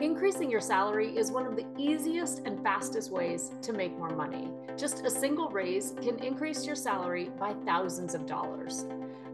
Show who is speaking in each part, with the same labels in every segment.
Speaker 1: Increasing your salary is one of the easiest and fastest ways to make more money. Just a single raise can increase your salary by thousands of dollars.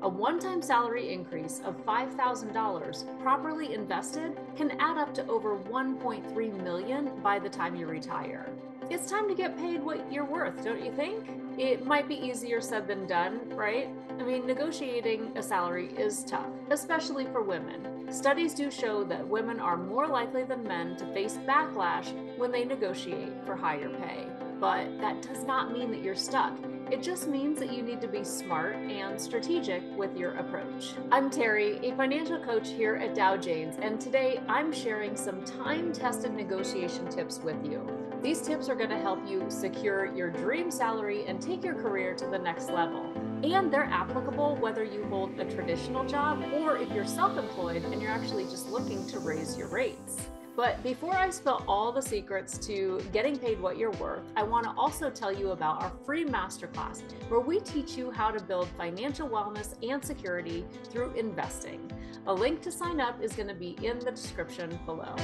Speaker 1: A one time salary increase of $5,000 properly invested can add up to over 1.3 million by the time you retire. It's time to get paid what you're worth, don't you think? It might be easier said than done, right? I mean, negotiating a salary is tough, especially for women. Studies do show that women are more likely than men to face backlash when they negotiate for higher pay. But that does not mean that you're stuck. It just means that you need to be smart and strategic with your approach. I'm Terry, a financial coach here at Dow Janes, and today I'm sharing some time tested negotiation tips with you. These tips are going to help you secure your dream salary and take your career to the next level. And they're applicable whether you hold a traditional job or if you're self employed and you're actually just looking to raise your rates. But before I spill all the secrets to getting paid what you're worth, I want to also tell you about our free masterclass where we teach you how to build financial wellness and security through investing. A link to sign up is going to be in the description below.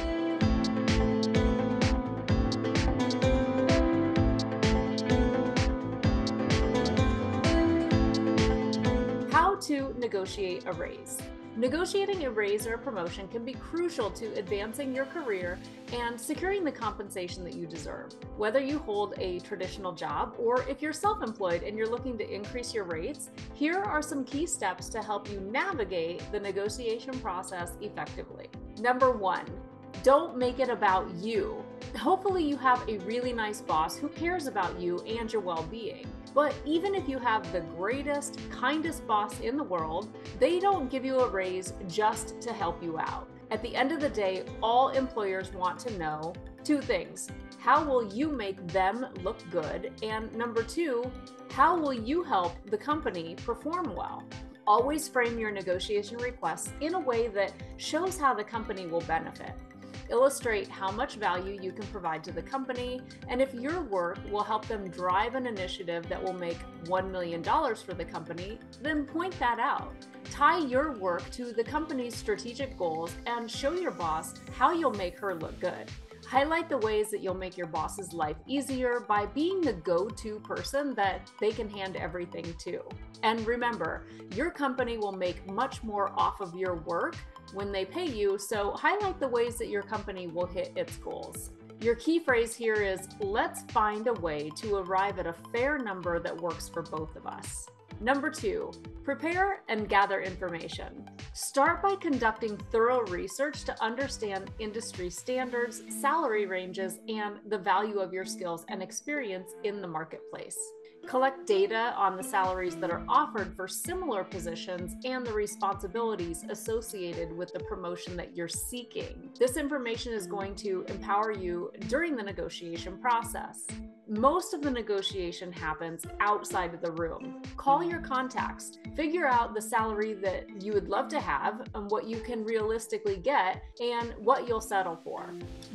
Speaker 1: To negotiate a raise. Negotiating a raise or a promotion can be crucial to advancing your career and securing the compensation that you deserve. Whether you hold a traditional job or if you're self employed and you're looking to increase your rates, here are some key steps to help you navigate the negotiation process effectively. Number one, don't make it about you. Hopefully, you have a really nice boss who cares about you and your well being. But even if you have the greatest, kindest boss in the world, they don't give you a raise just to help you out. At the end of the day, all employers want to know two things. How will you make them look good? And number two, how will you help the company perform well? Always frame your negotiation requests in a way that shows how the company will benefit illustrate how much value you can provide to the company, and if your work will help them drive an initiative that will make $1 million for the company, then point that out. Tie your work to the company's strategic goals and show your boss how you'll make her look good. Highlight the ways that you'll make your boss's life easier by being the go to person that they can hand everything to. And remember, your company will make much more off of your work when they pay you, so highlight the ways that your company will hit its goals. Your key phrase here is let's find a way to arrive at a fair number that works for both of us. Number two, prepare and gather information. Start by conducting thorough research to understand industry standards, salary ranges, and the value of your skills and experience in the marketplace collect data on the salaries that are offered for similar positions and the responsibilities associated with the promotion that you're seeking. This information is going to empower you during the negotiation process most of the negotiation happens outside of the room. Call your contacts, figure out the salary that you would love to have and what you can realistically get and what you'll settle for.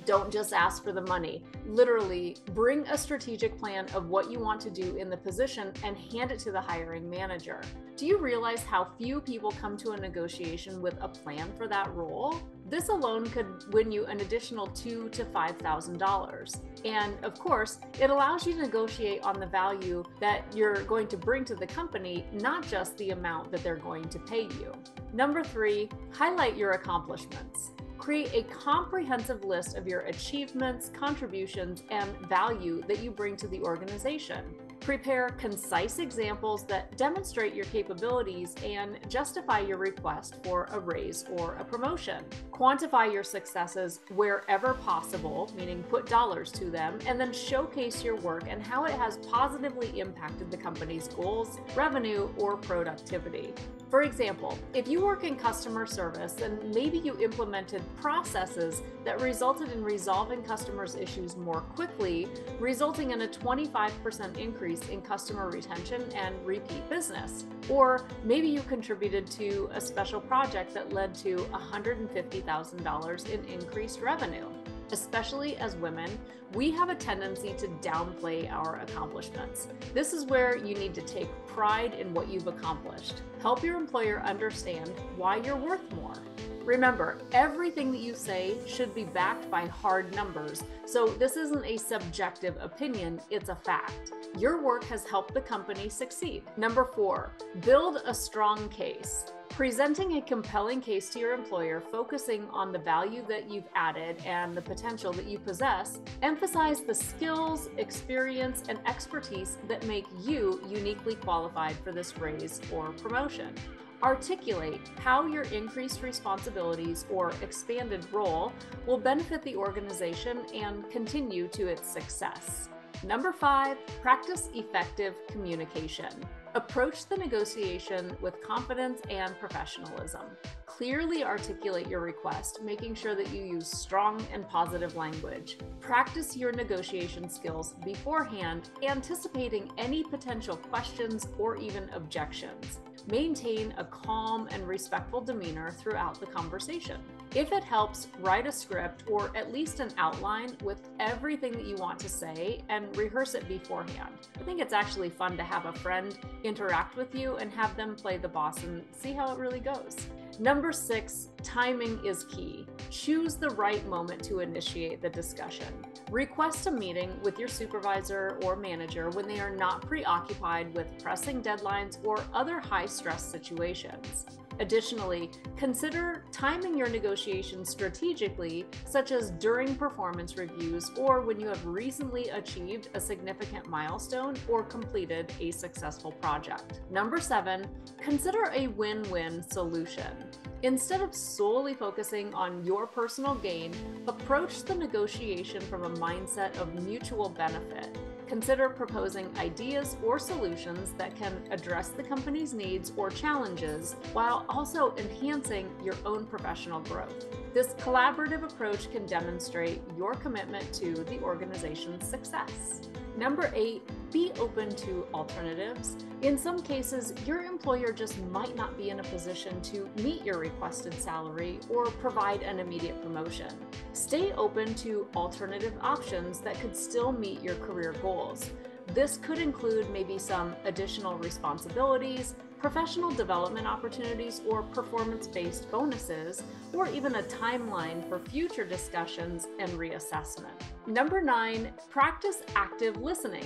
Speaker 1: Don't just ask for the money. Literally, bring a strategic plan of what you want to do in the position and hand it to the hiring manager. Do you realize how few people come to a negotiation with a plan for that role? This alone could win you an additional two to five thousand dollars. And of course, it allows you to negotiate on the value that you're going to bring to the company, not just the amount that they're going to pay you. Number three, highlight your accomplishments. Create a comprehensive list of your achievements, contributions, and value that you bring to the organization. Prepare concise examples that demonstrate your capabilities and justify your request for a raise or a promotion. Quantify your successes wherever possible, meaning put dollars to them, and then showcase your work and how it has positively impacted the company's goals, revenue, or productivity. For example, if you work in customer service and maybe you implemented processes that resulted in resolving customers' issues more quickly, resulting in a 25% increase in customer retention and repeat business. Or maybe you contributed to a special project that led to $150,000 in increased revenue. Especially as women, we have a tendency to downplay our accomplishments. This is where you need to take pride in what you've accomplished. Help your employer understand why you're worth more. Remember, everything that you say should be backed by hard numbers. So, this isn't a subjective opinion, it's a fact. Your work has helped the company succeed. Number four, build a strong case. Presenting a compelling case to your employer, focusing on the value that you've added and the potential that you possess, emphasize the skills, experience, and expertise that make you uniquely qualified for this raise or promotion. Articulate how your increased responsibilities or expanded role will benefit the organization and continue to its success. Number five, practice effective communication. Approach the negotiation with confidence and professionalism. Clearly articulate your request, making sure that you use strong and positive language. Practice your negotiation skills beforehand, anticipating any potential questions or even objections. Maintain a calm and respectful demeanor throughout the conversation. If it helps, write a script or at least an outline with everything that you want to say and rehearse it beforehand. I think it's actually fun to have a friend interact with you and have them play the boss and see how it really goes. Number six, timing is key. Choose the right moment to initiate the discussion. Request a meeting with your supervisor or manager when they are not preoccupied with pressing deadlines or other high stress situations. Additionally, consider timing your negotiations strategically, such as during performance reviews or when you have recently achieved a significant milestone or completed a successful project. Number seven, consider a win win solution. Instead of solely focusing on your personal gain, approach the negotiation from a mindset of mutual benefit. Consider proposing ideas or solutions that can address the company's needs or challenges while also enhancing your own professional growth. This collaborative approach can demonstrate your commitment to the organization's success. Number eight, be open to alternatives. In some cases, your employer just might not be in a position to meet your requested salary or provide an immediate promotion. Stay open to alternative options that could still meet your career goals. This could include maybe some additional responsibilities, professional development opportunities, or performance based bonuses, or even a timeline for future discussions and reassessment. Number nine, practice active listening.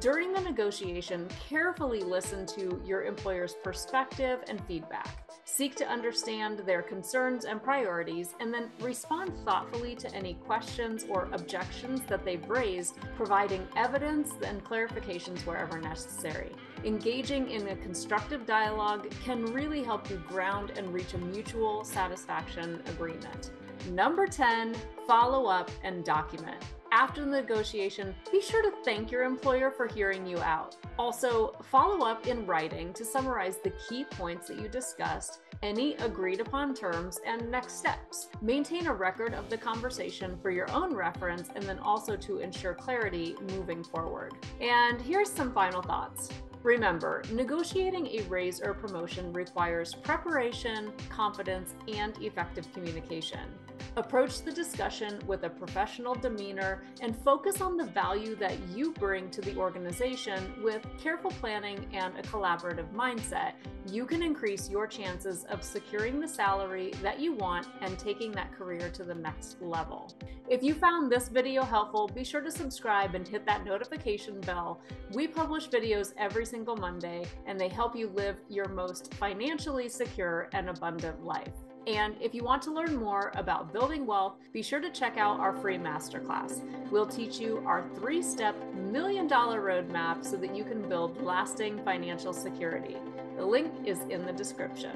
Speaker 1: During the negotiation, carefully listen to your employer's perspective and feedback. Seek to understand their concerns and priorities, and then respond thoughtfully to any questions or objections that they've raised, providing evidence and clarifications wherever necessary. Engaging in a constructive dialogue can really help you ground and reach a mutual satisfaction agreement. Number 10, follow up and document. After the negotiation, be sure to thank your employer for hearing you out. Also, follow up in writing to summarize the key points that you discussed, any agreed upon terms, and next steps. Maintain a record of the conversation for your own reference and then also to ensure clarity moving forward. And here's some final thoughts. Remember, negotiating a raise or promotion requires preparation, confidence, and effective communication. Approach the discussion with a professional demeanor and focus on the value that you bring to the organization with careful planning and a collaborative mindset. You can increase your chances of securing the salary that you want and taking that career to the next level. If you found this video helpful, be sure to subscribe and hit that notification bell. We publish videos every single Monday and they help you live your most financially secure and abundant life. And if you want to learn more about building wealth, be sure to check out our free masterclass. We'll teach you our three step million dollar roadmap so that you can build lasting financial security. The link is in the description.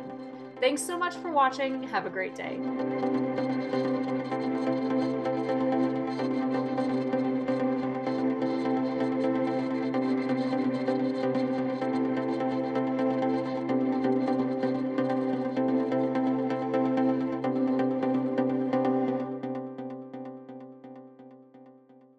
Speaker 1: Thanks so much for watching. Have a great day.